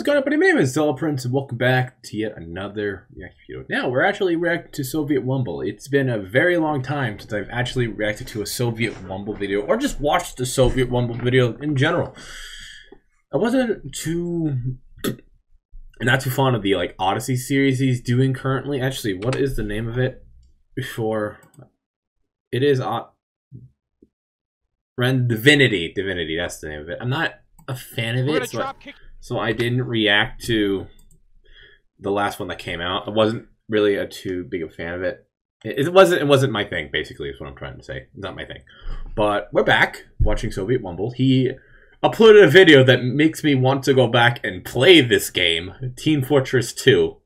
what's going on, buddy? My name is ZealetPrince, and welcome back to yet another react video. Now, we're actually reacting to SovietWomble. It's been a very long time since I've actually reacted to a Soviet Wumble video, or just watched a SovietWomble video in general. I wasn't too... not too fond of the, like, Odyssey series he's doing currently. Actually, what is the name of it? Before... It is... Uh, Ren Divinity. Divinity, that's the name of it. I'm not a fan of it. So, I didn't react to the last one that came out. I wasn't really a too big a fan of it. it. It wasn't. It wasn't my thing. Basically, is what I'm trying to say. It's not my thing. But we're back watching SovietWomble. He uploaded a video that makes me want to go back and play this game, Team Fortress 2.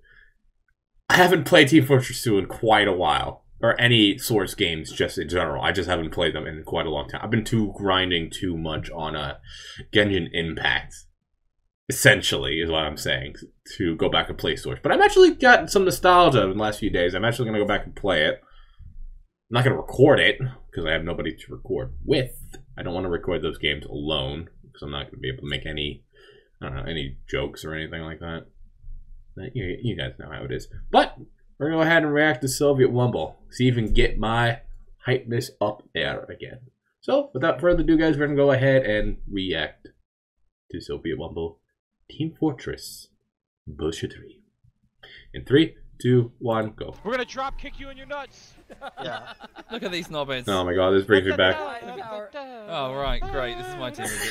I haven't played Team Fortress 2 in quite a while or any Source games just in general. I just haven't played them in quite a long time. I've been too grinding too much on a uh, Genshin Impact. Essentially, is what I'm saying to go back and play Source. But I've actually got some nostalgia in the last few days. I'm actually going to go back and play it. I'm not going to record it because I have nobody to record with. I don't want to record those games alone because I'm not going to be able to make any, I don't know, any jokes or anything like that. You, you guys know how it is. But we're gonna go ahead and react to SovietWomble. See if we can get my hypeness up there again. So, without further ado, guys, we're gonna go ahead and react to SovietWomble Team Fortress Bullshittery. In three, two, one, go. We're gonna drop kick you in your nuts. yeah. Look at these knobheads. Oh my god, this brings me back. Oh right, great. This is my team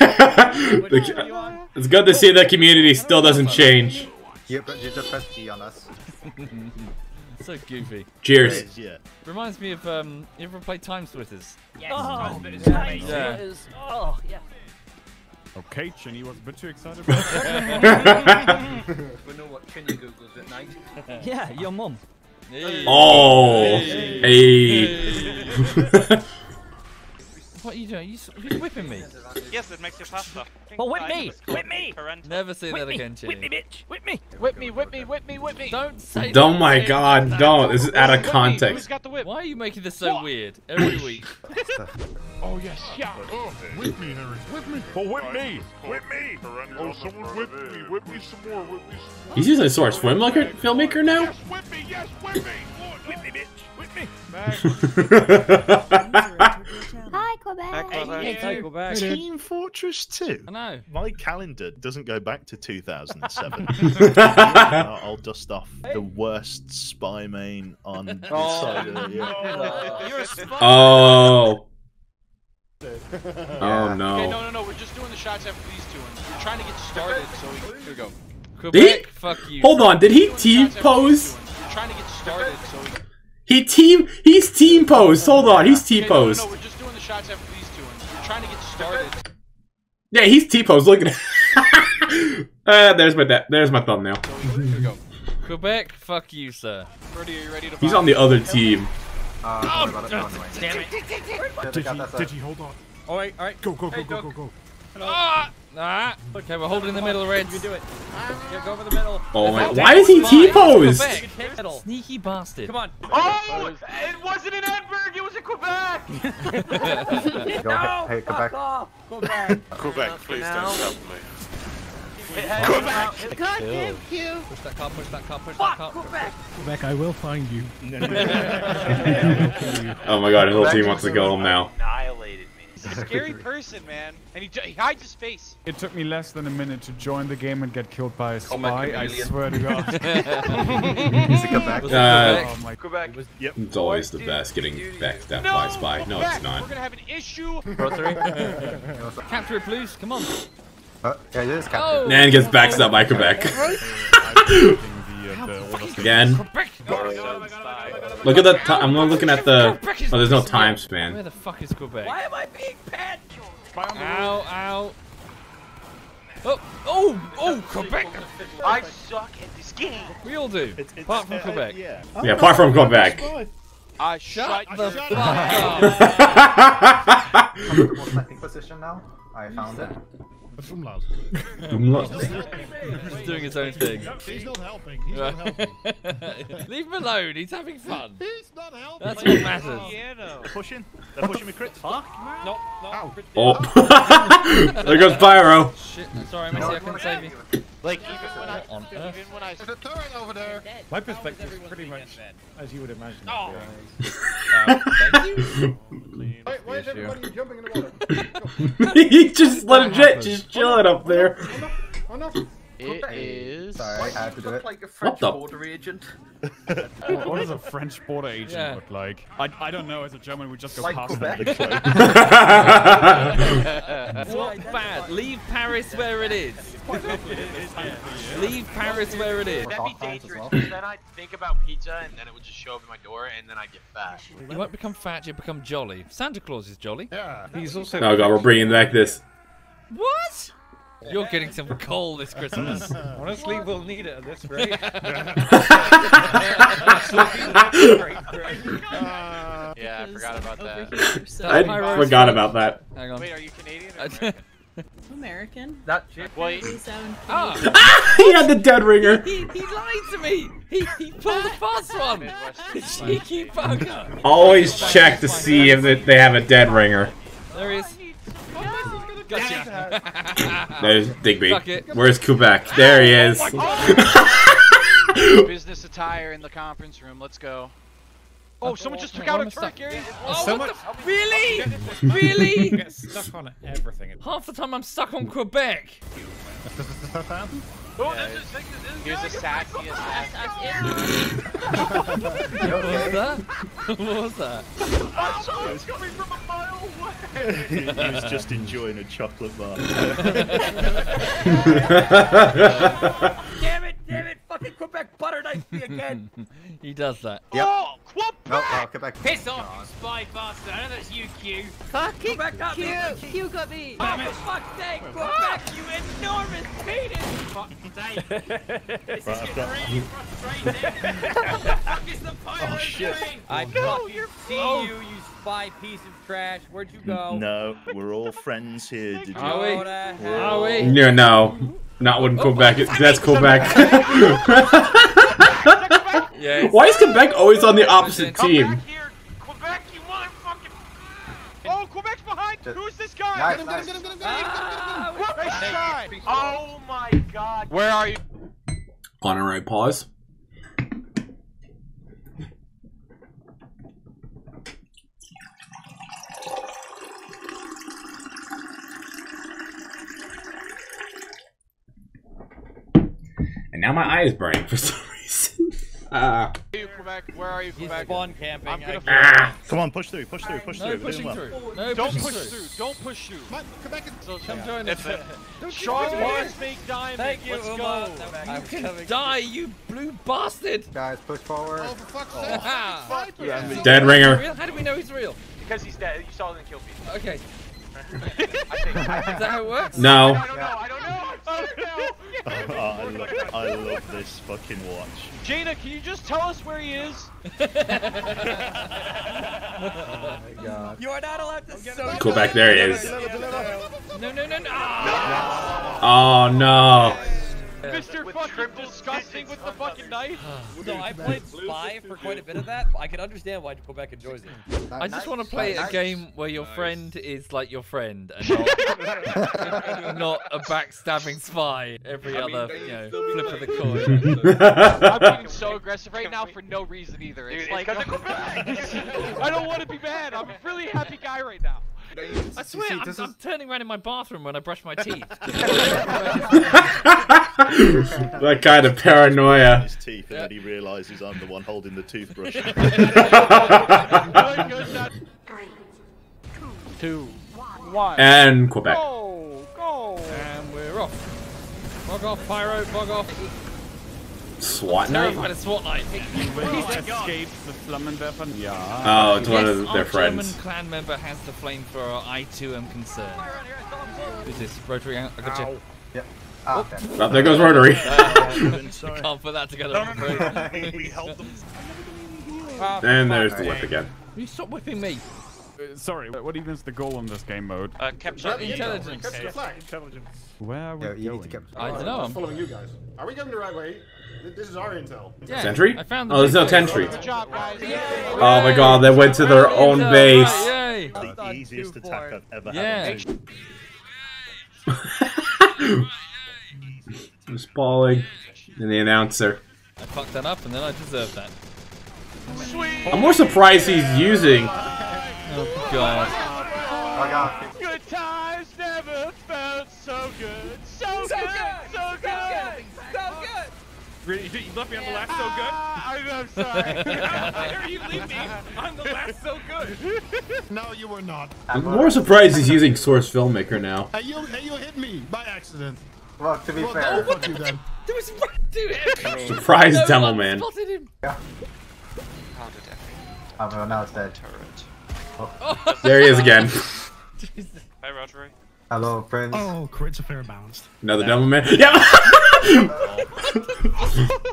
again. it's good to see that community still doesn't change. You, you just press G on us. so goofy. Cheers. Yeah. Reminds me of um. You ever played TimeSplitters? Yes. Oh, TimeSplitters. Yeah. yeah. Oh yeah. Okay, Chinny was a bit too excited. we know what Chinny googles at night. Yeah, your mum. Hey. Oh. Hey. hey. What are you doing? You, you're whipping me. Yes, it makes you faster. Well, whip me! Whip me! Never say whip that me. again, Whip me, bitch! Whip me! Whip me, whip me, whip me, whip me! Don't say oh that! Oh my god, don't. This is out of context. Who's got the whip? Why are you making this so what? weird every week? oh, yes, yeah. Oh, whip me, Harry. Whip me. Oh, whip me. Whip me. Oh, someone whip me. Whip me some more. Whip me some more. He's using a source filmmaker, filmmaker now? Yes, whip me. Yes, whip me. Whip me, bitch. Whip me. Hi, Quebec. Hi, Quebec. Team Fortress 2? I know. My calendar doesn't go back to 2007. I'll, I'll dust off the worst spy main on oh. the oh, side of the yeah. Oh. You're a spy. Oh. Oh no. Okay, no, no, no. We're just doing the shots after these two. And we're trying to get started, so we, here we go. Quebec, he, fuck you. Hold on, did he team pose? We're trying to get started, so we. He team, he's team pose. Hold on, he's T pose. Okay, no, no, we're trying to get started. Yeah, he's T pose. Look at it. uh, there's my that. there's my thumbnail. Here we go. Quebec, fuck you, sir. Ready, are you ready to? He's on the other team. Uh, oh, damn it! Did he? Did he? Hold on. All right, all right. Go, go, go, hey, go, go, go. Ah! Ah! Okay, we're holding the middle, Reds. You can do it. Yeah, go over the middle. Oh my! Why is he T-posed? Sneaky bastard. Come on. Oh! It wasn't in Edinburgh. It was in Quebec. no! Hey, Quebec. Quebec. Quebec, please don't stop me. Quebec! God, thank you! Push that car, push that car, push Fuck, that car. Quebec! Quebec, I will find you. oh my god, his whole team wants to go home now. Annihilated me. He's a scary person, man. And he, he hides his face. It took me less than a minute to join the game and get killed by a spy, I swear to god. Is it Quebec? Uh, oh my Quebec. Yep. It's always the best getting backstabbed by a spy. No, it's not. We're gonna have an issue. Capture it, please. Come on. Uh, yeah, it is captain. Oh. Nan gets backstabbed by Quebec. Again. Look at the time. I'm not looking at the. Oh, there's no time span. Where the fuck is Quebec? Why am I being pet? Ow, ow. Oh, oh, oh, Quebec! I suck at this game. We all do, it's, it's, apart from uh, Quebec. Yeah. yeah, apart from Quebec. I shut, the shut fuck up. I'm in position now. I found it. Umlaut. He's doing his own thing. He's not helping. He's not helping. Leave him alone. He's having fun. He's not helping. That's what matters. They're pushing. They're pushing me crits. Fuck. No, no. Oh, there goes Pyro. Shit. Sorry, Missy. I couldn't save you. Like even when I, What on earth? even when I There's a turret over there. My perspective is pretty much as you would imagine. Oh. oh thank you. Wait, why is everybody jumping in the water? he just let him jet, just chilling up there. Oh no. it is. Sorry, I had to do it. like a What French the? border agent. What does a French border agent Yeah. look like? I, I don't know. As a German, we just go Like past Quebec. them. It's not bad. Leave Paris where it is. Leave Paris where it is. That'd be dangerous, then I'd think about pizza and then it would just show up at my door and then I'd get fat. You won't become fat. You'll become jolly. Santa Claus is jolly. Yeah. He's also. Oh god, we're bringing back this. What? You're getting some coal this Christmas. Honestly, we'll need it at this rate. Yeah, I forgot about that. I forgot about that. Hang on. Wait, are you Canadian? Or American? American. That chick. Wait, They sound Ah, he had the dead ringer. he, he lied to me. He, he pulled a fast one. Midwestern. Cheeky bugger. Always check to see if they- they have a dead ringer. There he is. Gotcha. There's Digby. Where's Quebec? There he is. Oh Business attire in the conference room. Let's go. Oh, someone just took out a Why am turret, stuck? Gary. Oh, So what much- the- Really? Really? get stuck on everything. Half the time I'm stuck on Quebec. Oh, this is, this is, Here's a sassy assassin. What was that? what was that? Someone's coming from a mile away. he was just enjoying a chocolate bar. Damn it! Damn it! Fucking Quebec butter knife me again. he does that. Oh, Quebec! No, uh, Quebec. Piss off, you spy bastard. I know that's you, Q. Fucking Quebec got me. Q. Q got me. Oh, for fuck's sake, Quebec, you enormous penis! Fuck's sake. This Right, is I've really frustrating. what the fuck is the pilot Oh, shit. doing? I No, fucking you're- see oh. you, you spy piece of trash. Where'd you go? No, we're all friends here. Did you? Are we? Go to hell. Are we? No, no. Not when Quebec. That's Quebec. Yeah. Why is Quebec always on the opposite Come team? back here, Quebec, you motherfucking... Oh, Quebec's behind! Just- Who's this guy? Nice, nice. Ah, what side? Oh my god. Where are you? Honorary pause. And now my eye is burning for some reason. Ah. Where are you, Quebec? Where are you, He's Quebec? spawn camping. I'm gonna Ah. Come on, push through, push through, push No through. We're pushing doing well. through. No Don't pushing push through. through. Don't push through. My, Quebec is... Come join us. Sean wants fake diamond. Thank you, Let's Uma. go. I'm You can coming. die, you blue bastard! Guys, push forward. Oh, for fuck's sake. Ah. Sniper. Dead ringer. Real? How do we know he's real? Because he's dead. You saw him kill people. Okay. I think. Is that how it works? No. I don't know. I don't know. I don't know. Oh, I, love, I love this fucking watch. Jaina, can you just tell us where he is? You are not allowed to so Quebec, there he is. No, no, no, no. Oh no. Mr. With fucking disgusting with the fucking knife. So I played Spy for quite a bit of that. I can understand why Quebec enjoys it. I just want to play a game where your friend is like your friend and not, not a backstabbing spy every other, you know, flip of the coin. I'm being so aggressive right now for no reason either. It's Dude, like it's 'cause of Quebec. I don't want to be mad. I'm a really happy guy right now. I swear, I'm, I'm turning around in my bathroom when I brush my teeth. that kind of paranoia. His teeth, and then he realizes I'm the one holding the toothbrush. Two. One. And Quebec. Go, go. And we're off. Bog off, Pyro, bog off. SWAT Terrified night? of SWAT night. Escaped the Flammenwerfer. Yeah. Oh, it's one yes, of their friends. German clan member has the flamethrower. I too am concerned. Who's this? Rotary? I got you. Yep. Ah, okay. Oh, there goes Rotary. Sorry. Can't put that together. I'm afraid. we held them. and there's the whip again. Will you stop whipping me? Uh, sorry, what even is the goal in this game mode? Uh, capture the intelligence. Capture the flag. Intelligence. Where are we Yeah, you going? need to. I don't know. I'm I'm, following you guys. Are we going the right way? Th- This is our intel. yeah, Sentry? I found the Oh, there's no big sentry. Job. Oh my god, they went to their own Intel, base. right, yay. The easiest attack I've ever Yeah. had. on Just Balling. And the announcer. I fucked that up, and then I deserved that. I'm more surprised he's using. Oh god. Really? You left me on the last so good? Ah, I'm, I'm sorry. How dare you leave me? I'm the last so good. No, you were not. I'm more surprised he's using Source Filmmaker now. Hey, you, hey, you hit me by accident. Well, to be Well, fair. no, fuck you then. There was dude. Surprise no demo one man. Spotted him. Oh no, now it's dead. Turret. Oh. There he is again. Hey, Roger. Hello, friends. Oh, crits are fair balanced. Another demo man. Yeah.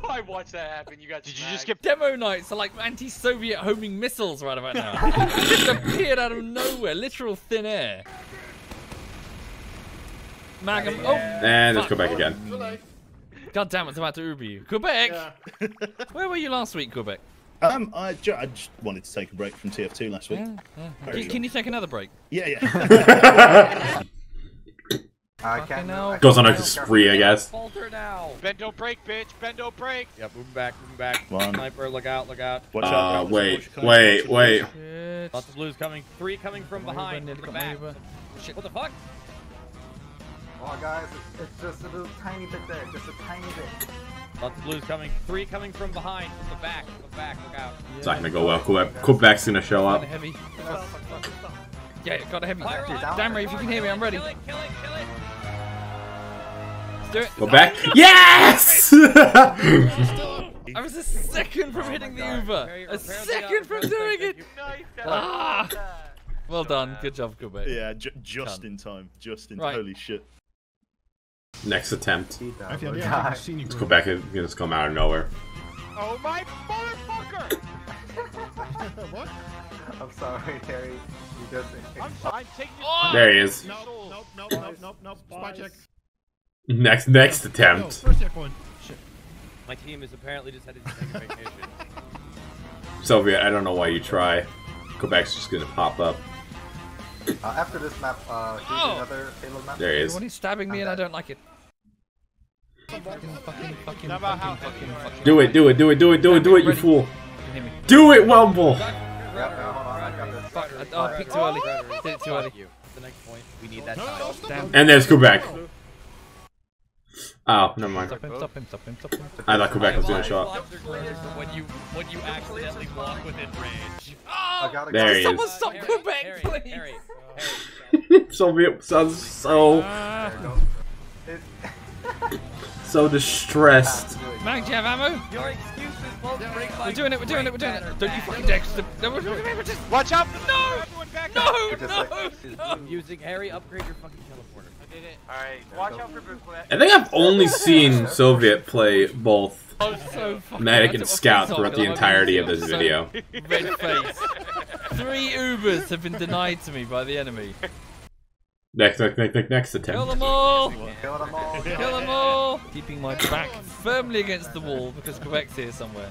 I watched that happen. You got. Did you just Skip demo nights are like anti-Soviet homing missiles right about now. just appeared out of nowhere, literal thin air. Magnum. Oh, and let's go back again. god damn! It's about to Uber you, Quebec. Yeah. Where were you last week, Quebec? Um, I, ju- I just wanted to take a break from TF2 last week. Yeah, yeah. Very Can, can you take another break? Yeah, yeah. I Fucking can't hell. Goes on a spree, I guess. Falter now. Bend don't break, bitch. Bend don't break. Yep, moving back, moving back. One. Sniper, look out, look out. Watch Uh, out. wait, wait, wait. Shit. Lots of blues coming. Three coming from Come behind. Uber, to the come back. Shit, what the fuck? Oh guys, it's, it's just a little tiny bit there, just a tiny bit. Lots of blues coming. Three coming from behind. From the back. From the back. Look out. It's not gonna go well. Quebec, Quebec's gonna show up. a heavy. Yeah, got a heavy. Fire Dude, damn right, if you can hear me, I'm ready. Kill it, kill it, kill it. Let's do it. Go back. Yes! I was a second from hitting the Uber. A repair the, second from doing it. Ah. Well done. Good job, Quebec. Yeah, ju- just Cunt. in time. Just in Right. Holy shit. Next attempt. Beat that I've, yeah, little yeah, I've guy. seen you. Let's go back and just come out of nowhere. Oh my motherfucker! what? I'm sorry, Harry. You just. I'm, I'm taking you. Oh! There he is. Nope, nope, nope, nope, nope, nope. Spy check. Next, next Yo, attempt. first checkpoint. Shit. My team is apparently just headed to take a vacation. Soviet, I don't know why you try. Quebec's just gonna pop up. Uh, after this map, uh, here's Oh. another Halo map. There he is. When he's stabbing me and I don't like it. Fucking, fucking, fucking, fucking, fucking, fucking. Do it, do it, do it, do it, do it, do it, you fool. You can hear me. Do it, Womble! Yeah, yeah, hold on, I got this. Fuck, I, oh, I picked too early. Did it too early. The next point. We need that No, time. Damn. And there's Quebec. Oh, never mind. Stop him, stop him, stop him, stop him. I thought Quebec was gonna show up. Lives are greater when you when you accidentally walk within range. I gotta There go. he Someone is. stop Harry, Quebec, Harry, please! Harry, Harry. Soviet sounds so, Ah. So distressed. Mag, do you have ammo? Your excuses won't break my We're doing it, we're doing it, we're doing it. Don't you fucking dex. No, we're doing it, just. Watch out for no! Back up. No, Just like- no, no. Using Harry, upgrade your fucking teleporter. I did it. Alright, watch out for Quebec. I think I've only seen Soviet play both oh, so. Medic and Scout throughout the entirety of this video. Red face. Three Ubers have been denied to me by the enemy. Next, next, next, next, next Kill attempt. them all! Kill them all. Kill them all! Keeping my back firmly against the wall because Quebec's here somewhere.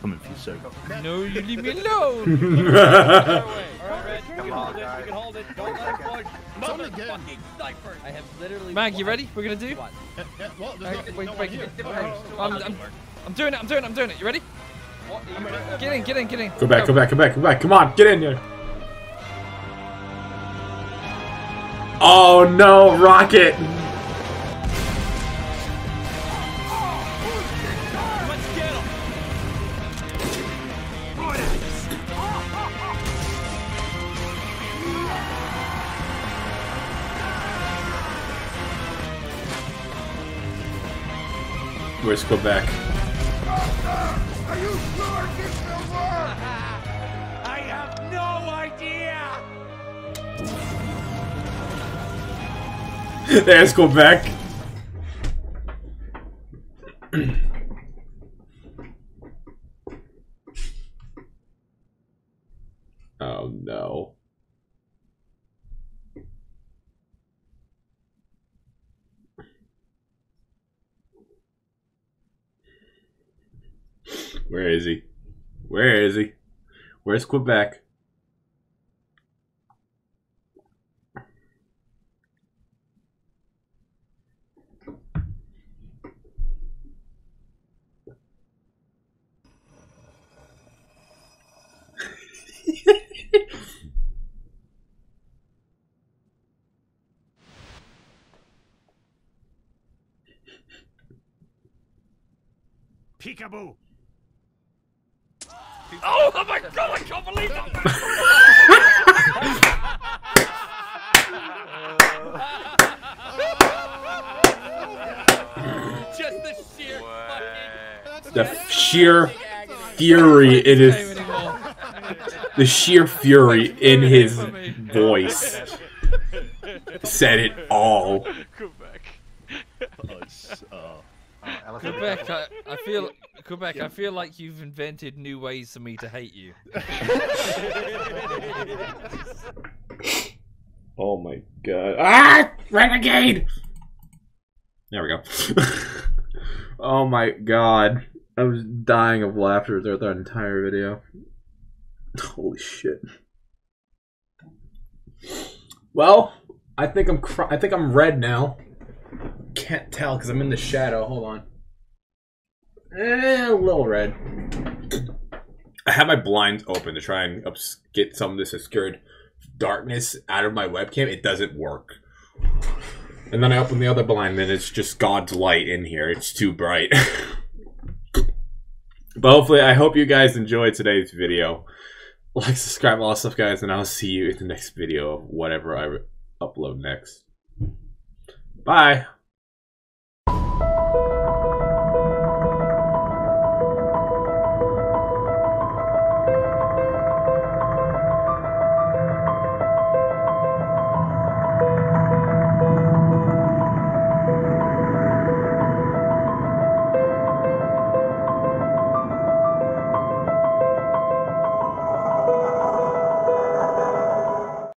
Coming for you, so. No, you leave me alone! Alright, you can hold it, you guys. can hold it. Don't let him push. It's only again. Motherfucking sniper. I have literally. Mag, you ready? We're gonna do? What? Yeah, yeah, well, there's Hey, no, wait, no wait, one here. wait, I'm, I'm, I'm doing it, I'm doing it, I'm doing it. You ready? Get in, get in, get in. Go back, go back, go back, go back. Come on, get in here. Oh no, rocket! Where's go I Let's go back. oh no. Where is he? Where is he? Where's Quebec? Peekaboo! Oh, oh my god, I can't believe that! Just the sheer fucking... The sheer fury it is. The sheer fury in his voice said it all. Oh, uh, Quebec, I, I feel Quebec, I feel like you've invented new ways for me to hate you. oh my god. Ah! Renegade! There we go. oh my god. I was dying of laughter throughout that entire video. Holy shit. Well, I think I'm I think I'm red now. Can't tell because I'm in the shadow. Hold on. Eh, a little red. I have my blinds open to try and get some of this obscured darkness out of my webcam. It doesn't work. And then I open the other blind, and it's just God's light in here. It's too bright. but hopefully, I hope you guys enjoyed today's video. Like, subscribe, all that stuff, guys, and I'll see you in the next video of whatever I upload next. Bye.